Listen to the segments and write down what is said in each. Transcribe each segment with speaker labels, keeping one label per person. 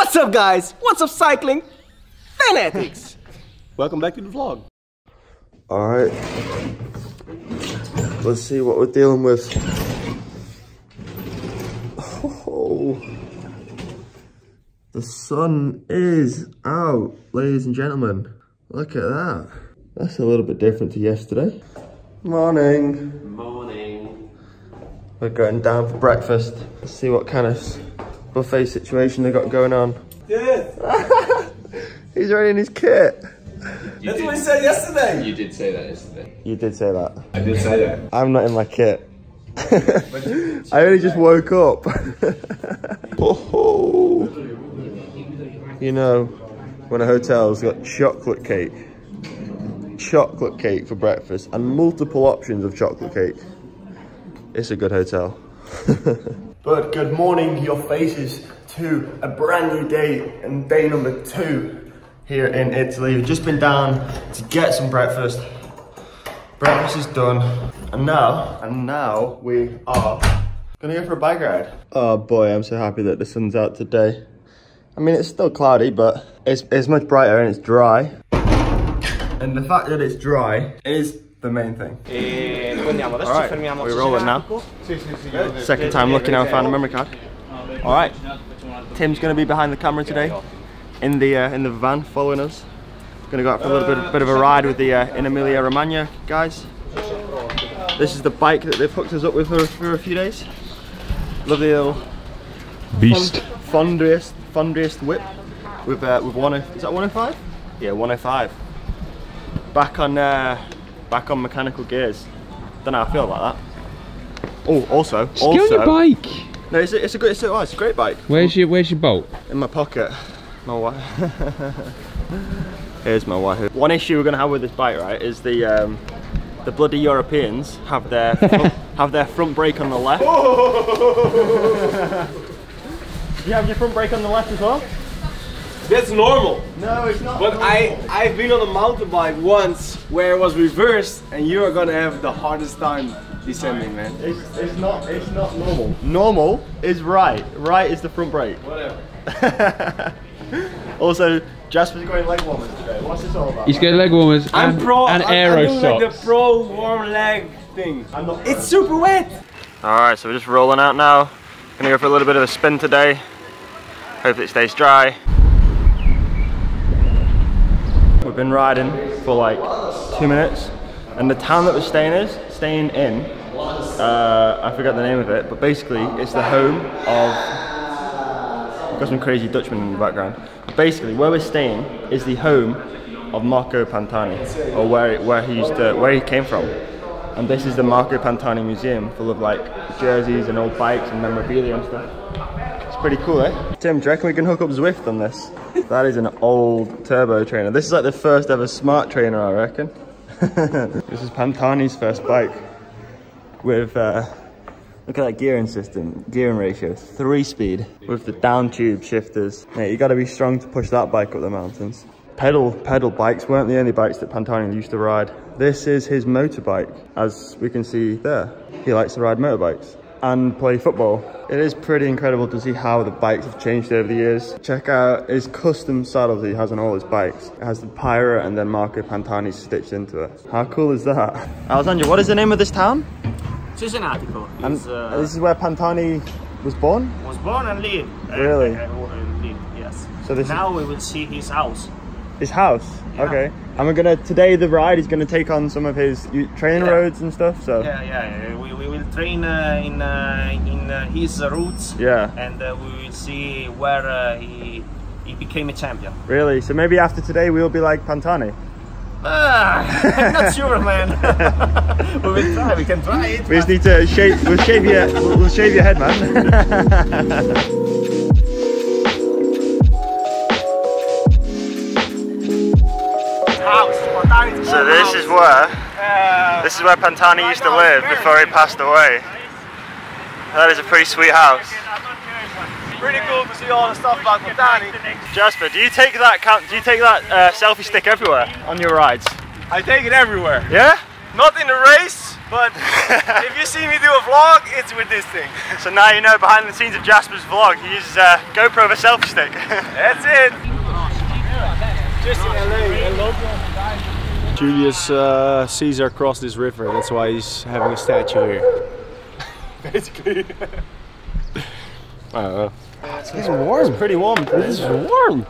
Speaker 1: What's up, guys? What's up, cycling fanatics? Welcome back to the vlog.
Speaker 2: All right. Let's see what we're dealing with. Oh, the sun is out, ladies and gentlemen. Look at that. That's a little bit different to yesterday. Morning.
Speaker 1: Morning.
Speaker 2: We're going down for breakfast. Let's see what kind of buffet situation they got going on.
Speaker 1: Yeah,
Speaker 2: He's already in his kit.
Speaker 1: that's what he said yesterday.
Speaker 3: You did say that yesterday.
Speaker 2: You did say that.
Speaker 3: I did say that.
Speaker 2: I'm not in my kit. I only just woke up. oh, you know, when a hotel's got chocolate cake, chocolate cake for breakfast, and multiple options of chocolate cake, it's a good hotel. But good morning, your faces, to a brand new day and day number two here in Italy. We've just been down to get some breakfast. Breakfast is done. And now, and now we are gonna go for a bike ride. Oh boy, I'm so happy that the sun's out today. I mean, it's still cloudy, but it's, it's much brighter and it's dry. And the fact that it's dry is the main thing.
Speaker 1: E andiamo, adesso
Speaker 2: Alright,
Speaker 1: ci fermiamo.
Speaker 2: we rolling now. Second time looking out, found a memory card. All right, Tim's gonna be behind the camera today, in the uh, in the van, following us. Gonna go out for a little bit, bit of a ride with the uh, in Emilia Romagna guys. This is the bike that they've hooked us up with for, for a few days. Lovely little
Speaker 4: Beast.
Speaker 2: Fond, Fondriest, Fondriest whip with uh, with one. Is that 105? Yeah, 105. Back on uh, back on mechanical gears. Don't know how I feel about that. Oh, also,
Speaker 4: Just get on your bike.
Speaker 2: no, it's a, it's a good, it's a, oh, it's a great bike.
Speaker 4: Where's your Where's your bolt?
Speaker 2: In my pocket. My wife. Here's my wife. One issue we're gonna have with this bike, right, is the um, the bloody Europeans have their front, have their front brake on the left. Do you have your front brake on the left as well?
Speaker 1: That's normal.
Speaker 2: No, it's not.
Speaker 1: But I, I've been on a mountain bike once where it was reversed and you are gonna have the hardest time descending, man.
Speaker 2: It's, it's not. It's not normal. Normal is right. Right is the front brake.
Speaker 1: Whatever.
Speaker 2: also, Jasper's going leg warmers today. What's this all about?
Speaker 4: He's got leg warmers
Speaker 1: I'm
Speaker 4: and,
Speaker 1: pro.
Speaker 4: and
Speaker 1: I'm,
Speaker 4: aero
Speaker 1: I'm doing like the pro warm leg thing.
Speaker 2: I'm not
Speaker 1: It's super wet.
Speaker 2: All right, so we're just rolling out now. Gonna go for a little bit of a spin today. Hope it stays dry. We've been riding for like two minutes, and the town that we're staying is staying in. Uh, I forgot the name of it, but basically it's the home of. Got some crazy Dutchman in the background. But basically, where we're staying is the home of Marco Pantani, or where where he used to, where he came from. And this is the Marco Pantani Museum, full of like jerseys and old bikes and memorabilia and stuff. It's pretty cool, eh? Tim, do you reckon we can hook up Zwift on this? That is an old turbo trainer. This is like the first ever smart trainer, I reckon. this is Pantani's first bike with, uh, look at that gearing system, gearing ratio, three speed with the down tube shifters. Mate, you gotta be strong to push that bike up the mountains. Pedal, pedal bikes weren't the only bikes that Pantani used to ride. This is his motorbike, as we can see there. He likes to ride motorbikes and play football. It is pretty incredible to see how the bikes have changed over the years. Check out his custom saddles he has on all his bikes. It has the Pyra and then Marco Pantani stitched into it. How cool is that? Alessandro, what is the name of this town?
Speaker 5: Cesenatico.
Speaker 2: And
Speaker 5: He's, uh,
Speaker 2: this is where Pantani was born?
Speaker 5: was born and lived. uh,
Speaker 2: Really?
Speaker 5: uh, uh, lived, yes.
Speaker 2: So this is-
Speaker 5: now we will see his house.
Speaker 2: His house?
Speaker 5: Yeah.
Speaker 2: Okay. And we're gonna, today the ride is gonna take on some of his training
Speaker 5: Yeah.
Speaker 2: roads and stuff, so.
Speaker 5: Yeah, yeah. We, we will train uh, in uh, in uh, his uh, routes.
Speaker 2: Yeah.
Speaker 5: And uh, we will see where uh, he he became a champion.
Speaker 2: Really? So maybe after today we'll be like Pantani.
Speaker 5: Ah, I'm not sure, man. we will try. We can try it.
Speaker 2: We just need to shave, we'll shave your, we'll shave your head, man. so this is where, this is where Pantani used to live before he passed away. That is a pretty sweet house.
Speaker 5: Pretty cool to see all the stuff about Pantani.
Speaker 2: Jasper, do you take that count, do you take that uh, selfie stick everywhere on your rides?
Speaker 1: I take it everywhere.
Speaker 2: Yeah?
Speaker 1: Not in the race, but if you see me do a vlog, it's with this thing.
Speaker 2: So now you know behind the scenes of Jasper's vlog, he uses a GoPro with a selfie stick.
Speaker 1: That's it. Just in LA. Julius uh, Caesar crossed this river. That's why he's having a statue here. Basically. I don't know. It's warm. It's
Speaker 2: Pretty warm.
Speaker 1: It's warm.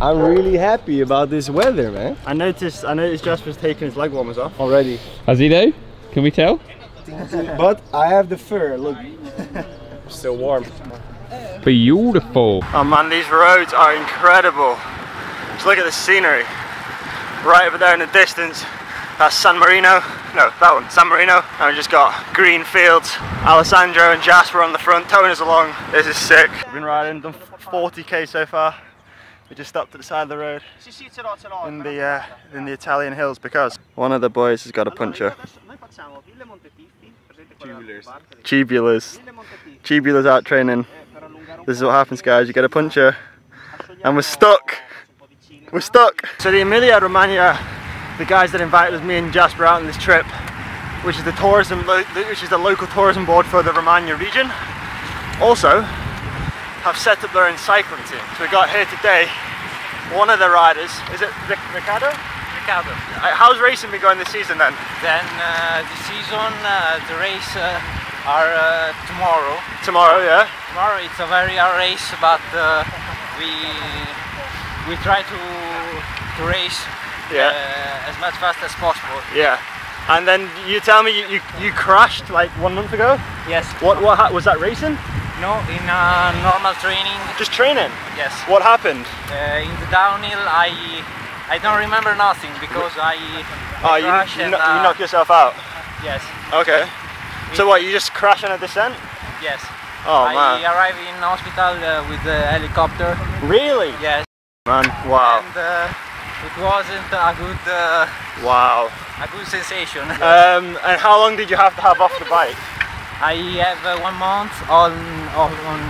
Speaker 1: I'm really happy about this weather, man.
Speaker 2: I noticed. I noticed Jasper's taking his leg warmers off.
Speaker 1: Already.
Speaker 4: Has he though? Can we tell?
Speaker 1: But I have the fur. Look. Still warm.
Speaker 4: Beautiful.
Speaker 2: Oh man, these roads are incredible. Just look at the scenery. Right over there in the distance, that's San Marino. No, that one, San Marino. And we just got green fields. Alessandro and Jasper on the front, towing us along. This is sick. We've been riding, done 40k so far. We just stopped at the side of the road in the uh, in the Italian hills because one of the boys has got a puncher. Tubulars. Tubulars out training. This is what happens guys, you get a puncher and we're stuck. We're stuck. So the Emilia Romagna, the guys that invited us, me and Jasper out on this trip, which is the tourism, which is the local tourism board for the Romagna region, also have set up their own cycling team. So we got here today, one of the riders, is it Ric- Riccardo?
Speaker 6: Ricardo.
Speaker 2: Uh, How's racing been going this season then?
Speaker 6: Then uh, the season, uh, the race uh, are uh, tomorrow.
Speaker 2: Tomorrow, yeah?
Speaker 6: Tomorrow it's a very hard race, but uh, we we try to to race
Speaker 2: Yeah.
Speaker 6: uh, as much fast as possible.
Speaker 2: Yeah. And then you tell me you, you, you crashed like one month ago?
Speaker 6: Yes.
Speaker 2: What, what was that racing?
Speaker 6: No, in uh, normal training.
Speaker 2: Just training?
Speaker 6: Yes.
Speaker 2: What happened?
Speaker 6: Uh, in the downhill, I I don't remember nothing because I
Speaker 2: Oh,
Speaker 6: I
Speaker 2: you,
Speaker 6: crashed
Speaker 2: you,
Speaker 6: and,
Speaker 2: kno- you
Speaker 6: uh,
Speaker 2: knocked yourself out.
Speaker 6: yes
Speaker 2: Okay. So what, you just crash on a descent?
Speaker 6: yes.
Speaker 2: Oh
Speaker 6: I
Speaker 2: man.
Speaker 6: arrived in hospital uh, with the helicopter.
Speaker 2: Really?
Speaker 6: Yes.
Speaker 2: Man, wow.
Speaker 6: and uh, it wasn't a good uh,
Speaker 2: Wow.
Speaker 6: a good sensation.
Speaker 2: Um, and how long did you have to have off the bike?
Speaker 6: I have uh, one month on on, on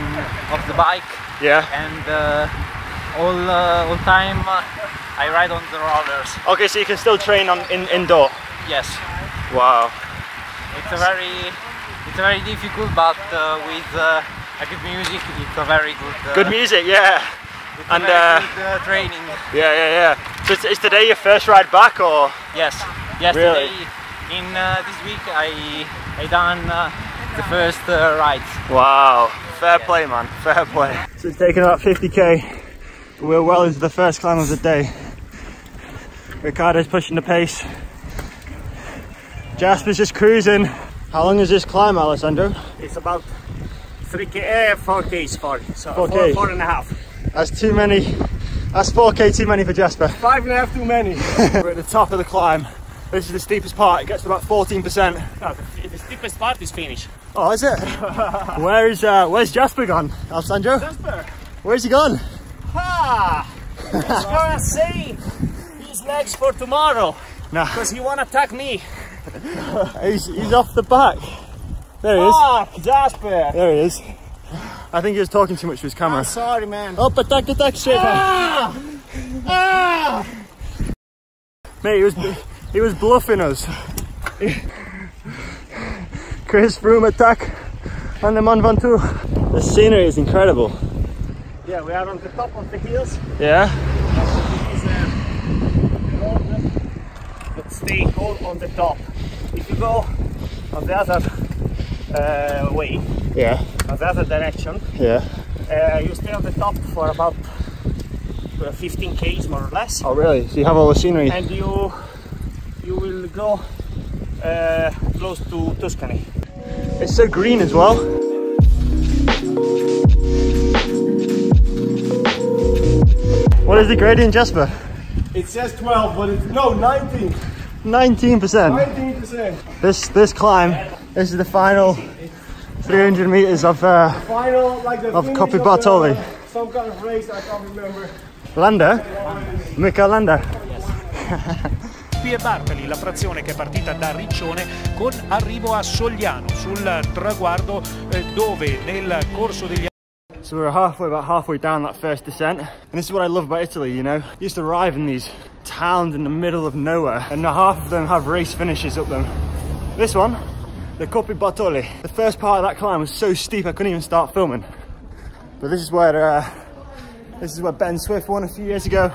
Speaker 6: of the bike
Speaker 2: Yeah.
Speaker 6: and uh, all uh, all time uh, I ride on the rollers.
Speaker 2: Okay, so you can still train on in, indoor.
Speaker 6: Yes,
Speaker 2: Wow.
Speaker 6: it's a very it's very difficult, but uh, with uh, a good music, it's a very good. Uh,
Speaker 2: Good music, yeah.
Speaker 6: It's a
Speaker 2: and, uh,
Speaker 6: good, uh, training.
Speaker 2: Yeah, yeah, yeah. So is, is today your first ride back or?
Speaker 6: Yes, yesterday in uh, this week I I done uh, the first uh, rides.
Speaker 2: Wow. Fair play, man. Fair play. So it's taken about 50k. We're well into the first climb of the day. Ricardo's pushing the pace. Jasper's just cruising. How long is this climb, Alessandro?
Speaker 5: It's about 3k, uh, 4k is far. So
Speaker 2: 4K.
Speaker 5: four, four and a half.
Speaker 2: That's too many. That's 4k too many for Jasper.
Speaker 1: Five and a half too many.
Speaker 2: We're at the top of the climb. This is the steepest part. It gets to about 14%.
Speaker 5: No, the, the steepest part is finished.
Speaker 2: Oh, is it? Where is uh, Where's Jasper gone, Alessandro?
Speaker 5: Jasper,
Speaker 2: Where's he gone?
Speaker 5: ah, he's gonna save his legs for tomorrow
Speaker 2: Nah,
Speaker 5: because he wanna attack me.
Speaker 2: he's, he's off the back. There he is.
Speaker 5: Fuck, Jasper.
Speaker 2: There he is. I think he was talking too much to his camera.
Speaker 5: Sorry, man.
Speaker 2: Oh, attack, attack, straight
Speaker 5: Ah! Ah!
Speaker 2: Mate, he was he was bluffing us. Chris Froome attack on the Mont Ventoux. The scenery is incredible.
Speaker 5: Yeah, we are on the top of the hills.
Speaker 2: Yeah.
Speaker 5: Is uh, stay all on the top. If you go on the other uh, way,
Speaker 2: Yeah.
Speaker 5: on the other direction,
Speaker 2: Yeah.
Speaker 5: uh, you stay on the top for about uh, 15 k's more or less.
Speaker 2: Oh, really? So you have all the scenery.
Speaker 5: and you you will go uh, close to Tuscany.
Speaker 2: It's so green as well. What is the gradient, Jasper?
Speaker 1: It says 12, but it's no 19.
Speaker 2: 19%.
Speaker 1: 19%.
Speaker 2: This this climb, this is the final 300 meters of uh,
Speaker 1: Final, like the
Speaker 2: Of
Speaker 1: finish
Speaker 2: Coppi
Speaker 1: the-
Speaker 2: Bartali.
Speaker 1: some kind of race, I can't remember.
Speaker 2: Landa, Michael Landa.
Speaker 7: Qui è Bartali, la frazione che è partita da Riccione con arrivo a Sogliano sul traguardo eh, dove nel corso degli
Speaker 2: So we're halfway, about halfway down that first descent. And this is what I love about Italy, you know. You just arrive in these
Speaker 8: towns in the middle of nowhere, and half of them have race finishes up them. This one, the Coppi Bartali. The first part of that climb was so steep I couldn't even start filming. But this is where uh, this is where Ben Swift won a few years ago.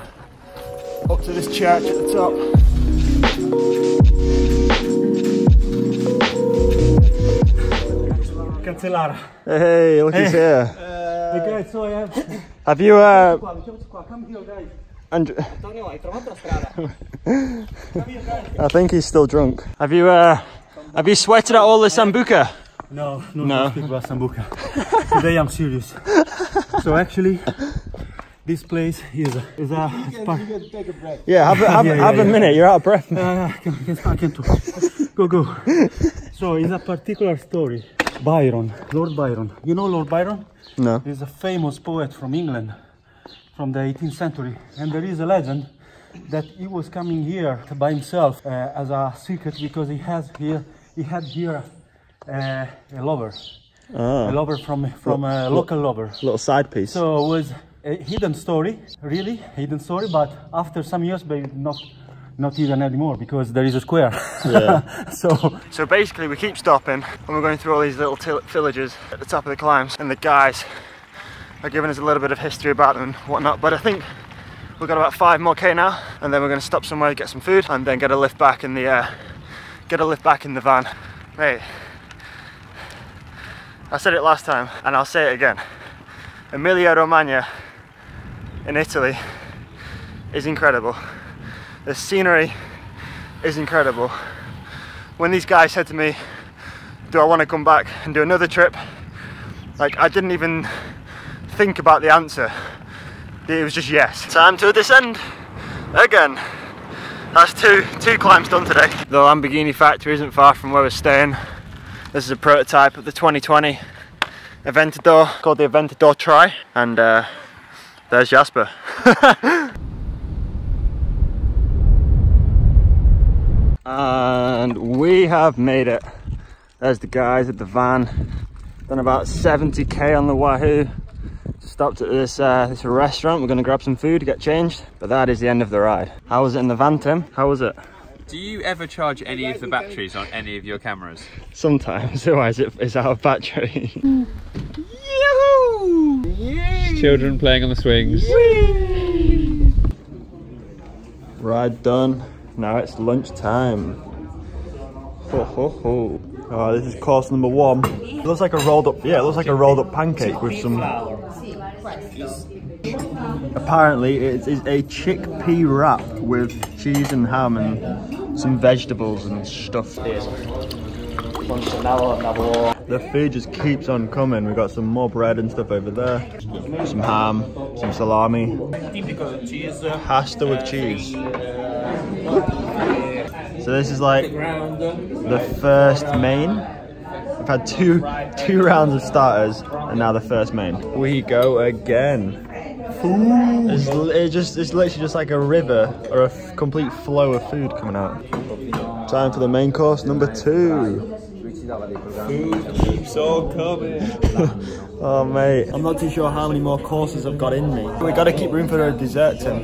Speaker 8: Up to this church at the top. Cancellara.
Speaker 1: Hey, look who's here.
Speaker 8: The guy so I have.
Speaker 1: Have you, uh,
Speaker 8: Come here, guys.
Speaker 1: and
Speaker 8: Antonio, hai trovato la strada.
Speaker 1: I think he's still drunk. Have you, uh, have you sweated out all the sambuca?
Speaker 8: No, no,
Speaker 1: No.
Speaker 8: no. Speak about Sambuca. Today I'm serious. So actually, this place is a, is a, is part,
Speaker 1: Yeah, have, a- have,
Speaker 8: Yeah, yeah,
Speaker 1: have a minute, you're out of breath. man.
Speaker 8: Uh, I can, I can, I can talk. Go, go. So it's a particular story. Byron, Lord Byron. You know Lord Byron?
Speaker 1: No.
Speaker 8: He's a famous poet from England from the 18th century. And there is a legend that he was coming here by himself uh, as a secret because he has here, he had here uh, a lover. A lover from, from a local lover.
Speaker 1: Little side piece.
Speaker 8: So it was a hidden story, really hidden story. But after some years, but not not even anymore because there is a square.
Speaker 1: Yeah.
Speaker 8: so
Speaker 2: So basically, we keep stopping and we're going through all these little villages at the top of the climbs, and the guys are giving us a little bit of history about them and whatnot. But I think we've got about five more k now, and then we're going to stop somewhere, get some food, and then get a lift back in the uh, get a lift back in the van. Mate, I said it last time, and I'll say it again. Emilia Romagna in Italy is incredible. The scenery is incredible when these guys said to me, Do I want to come back and do another trip? Like, I didn't even think about the answer. It was just yes. Time to descend again. That's two two climbs done today. The Lamborghini factory isn't far from where we're staying. This is a prototype of the 2020 Aventador called the Aventador Tri, and uh, there's Jasper. and we have made it. There's the guys at the van. Done about 70k on the Wahoo. Stopped at this uh, this restaurant. We're gonna grab some food, get changed. But that is the end of the ride. How was it in the van, Tim? How was it?
Speaker 4: Do you ever charge any of the batteries on any of your cameras?
Speaker 2: Sometimes, otherwise it, it's out of battery.
Speaker 4: Children playing on the swings.
Speaker 2: Ride done. Now it's lunch time. Ho ho ho.
Speaker 1: Oh, this is course number one. It looks like a rolled up, yeah, it looks like a rolled up pancake with some. Apparently, it is a chickpea wrap with cheese and ham and some vegetables and stuff. The food just keeps on coming. We've got some more bread and stuff over there, some ham, some salami, pasta with cheese. So this is like the first main. We've had two two rounds of starters and now the first main. We go again. It's, it just it's literally just like a river or a complete flow of food coming out. Time for the main course number two. Food keeps on coming. oh mate, I'm not too sure how many more courses I've got in me. We got to keep room for a dessert, Tim.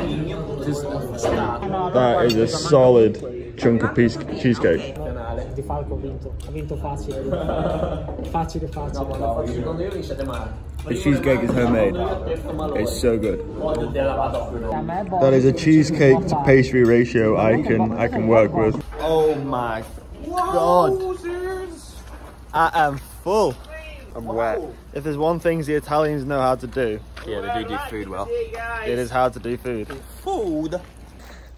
Speaker 1: That is a solid chunk of piece cheesecake.
Speaker 5: Di Falco ha vinto, ha vinto facile. Facile, facile.
Speaker 1: The cheesecake is homemade. It's so good. That is a cheesecake to pastry ratio I can I can work with.
Speaker 2: Oh my god. I am full. I'm wet. If there's one thing the Italians know how to do,
Speaker 4: Yeah, they do do food well.
Speaker 2: it is how to do food. Food.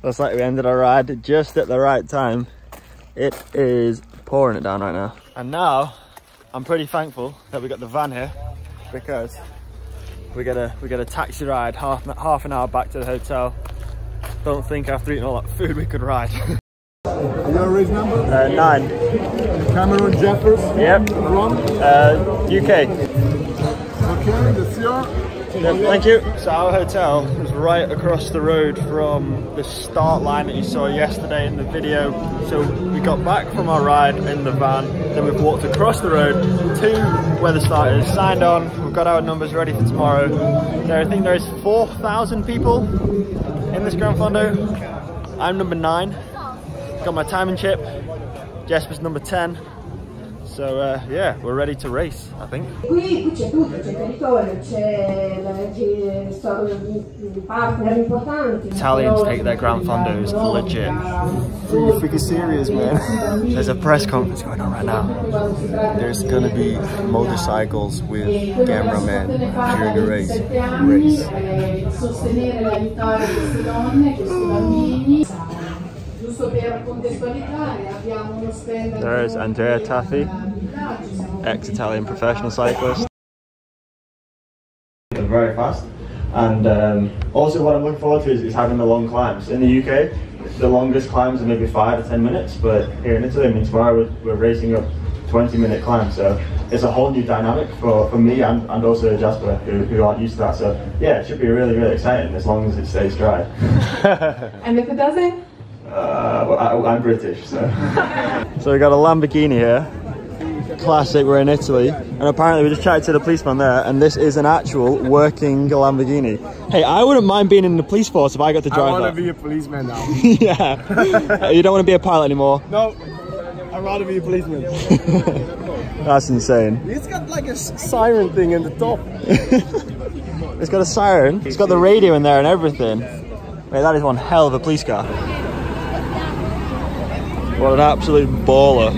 Speaker 2: Looks like we ended our ride just at the right time. It is pouring it down right now. And now, I'm pretty thankful that we got the van here because we get a we get a taxi ride half half an hour back to the hotel. Don't think after eating all that food we could ride.
Speaker 1: Your race number?
Speaker 2: uh, nine.
Speaker 1: Cameron Jeffers
Speaker 2: Yep.
Speaker 1: from
Speaker 2: Uh, UK.
Speaker 1: Okay, that's your
Speaker 2: Yep, thank you. So our hotel is right across the road from the start line that you saw yesterday in the video. So we got back from our ride in the van, then we've walked across the road to where the start is, signed on, we've got our numbers ready for tomorrow. There, I think there is 4,000 people in this Gran Fondo. I'm number nine. Got my timing chip. Jasper's number 10. So uh, yeah, we're ready to race, I think.
Speaker 9: Qui, qui c'è tutto, c'è territorio, c'è la- ci sono i partner importanti.
Speaker 2: Italians take their Gran Fondos legit.
Speaker 1: Are you freaking serious, man?
Speaker 2: There's a press conference going on right now.
Speaker 1: There's gonna be motorcycles with cameramen during the race. Race.
Speaker 9: Giusto per contestualizzare, abbiamo uno stand
Speaker 2: There is Andrea Taffi,
Speaker 9: Taffy.
Speaker 2: ex-Italian professional cyclist. Very fast. And um, also what I'm looking forward to is, is having the long climbs. In the UK, the longest climbs are maybe five to 10 minutes, but here in Italy, I mean, tomorrow we're, we're racing up 20 minute climb. So it's a whole new dynamic for, for me and, and also Jasper, who, who aren't used to that. So yeah, it should be really, really exciting as long as it stays dry.
Speaker 9: And if it doesn't?
Speaker 2: Uh, well, I, I'm British, so. so we got a Lamborghini here. Classic, we're in Italy. And apparently we just chatted to the policeman there, and this is an actual working Lamborghini. Hey, I wouldn't mind being in the police force if I got to drive I
Speaker 1: wanna
Speaker 2: that.
Speaker 1: be a policeman now.
Speaker 2: yeah. you don't want to be a pilot anymore?
Speaker 1: no, I'd rather be a policeman.
Speaker 2: That's insane.
Speaker 1: It's got like a siren thing in the top.
Speaker 2: It's got a siren, it's got the radio in there and everything. Wait, that is one hell of a police car. What an absolute baller.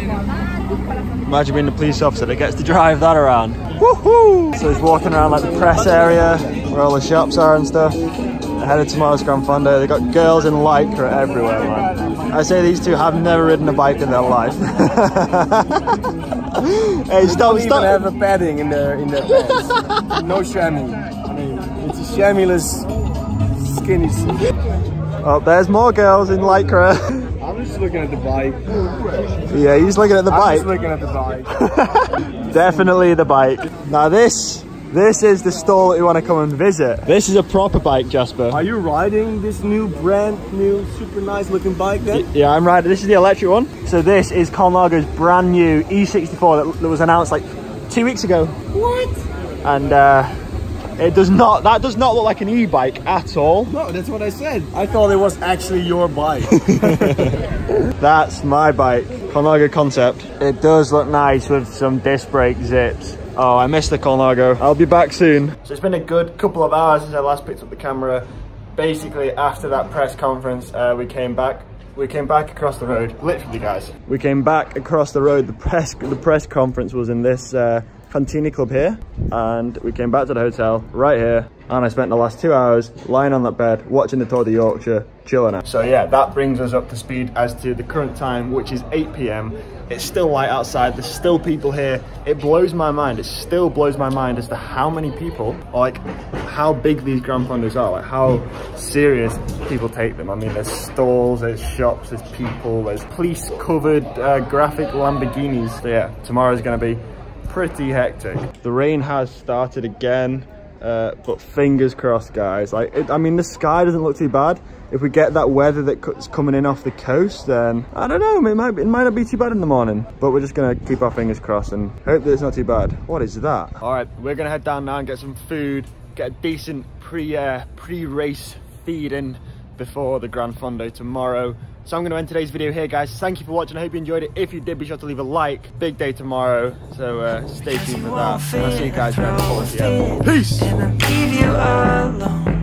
Speaker 2: Imagine being the police officer that gets to drive that around. Woohoo! So he's walking around like the press area where all the shops are and stuff. Ahead of tomorrow's Gran Fondo, they've got girls in lycra everywhere, man. I say these two have never ridden a bike in their life. hey, stop, stop.
Speaker 1: even have a padding in their in their pants. no chamois. I mean, it's a chamoisless skinny suit.
Speaker 2: Oh, there's more girls in lycra.
Speaker 1: I'm just looking at the bike.
Speaker 2: yeah, he's looking at the
Speaker 1: I'm
Speaker 2: bike.
Speaker 1: just looking at the bike.
Speaker 2: Definitely the bike. Now this, this is the stall that we want to come and visit. This is a proper bike, Jasper.
Speaker 1: Are you riding this new brand new super nice looking bike then?
Speaker 2: Yeah, I'm riding. This is the electric one. So this is Colnago's brand new E64 that, that was announced like two weeks ago.
Speaker 1: What?
Speaker 2: And uh, it does not, that does not look like an e-bike at all.
Speaker 1: No, that's what I said. I thought it was actually your bike.
Speaker 2: That's my bike, Colnago Concept. It does look nice with some disc brake Zipps. Oh, I missed the Colnago. I'll be back soon. So it's been a good couple of hours since I last picked up the camera. Basically, after that press conference, uh, we came back. We came back across the road, literally, guys. We came back across the road. The press, the press conference was in this uh, Fantini Club here, and we came back to the hotel right here. And I spent the last two hours lying on that bed, watching the Tour de Yorkshire, chilling out. So yeah, that brings us up to speed as to the current time, which is 8 p.m. It's still light outside. There's still people here. It blows my mind. It still blows my mind as to how many people, like how big these Gran Fondos are, like how serious people take them. I mean, there's stalls, there's shops, there's people, there's police-covered uh, graphic Lamborghinis. So yeah, tomorrow's to be pretty hectic. The rain has started again. Uh, but fingers crossed, guys. Like, it, I mean, the sky doesn't look too bad. If we get that weather that's coming in off the coast, then I don't know. It might, it might not be too bad in the morning. But we're just gonna keep our fingers crossed and hope that it's not too bad. What is that? All right, we're gonna head down now and get some food, get a decent pre uh, pre-race feed in before the Gran Fondo tomorrow. So I'm going to end today's video here, guys. Thank you for watching. I hope you enjoyed it. If you did, be sure to leave a like. Big day tomorrow, so uh, stay tuned for that. And I'll see you guys around the course of the airport. Peace!